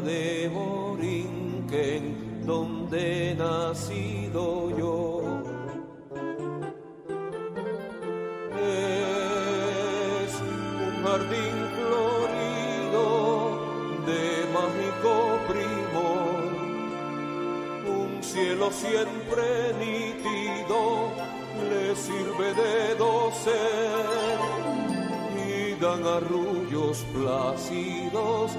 de Borinquen, donde he nacido yo. Es un jardín florido de mágico primor, un cielo siempre nítido le sirve de docer arrullos plácidos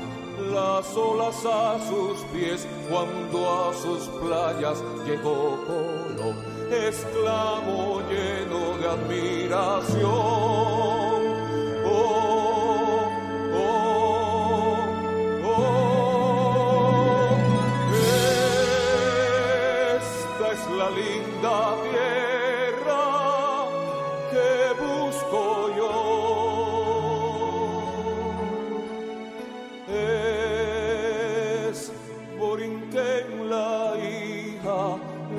las olas a sus pies cuando a sus playas llegó Colón, exclamó lleno de admiración. Oh, oh, oh, esta es la linda tierra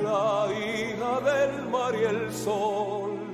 la sol, del mar y el sol.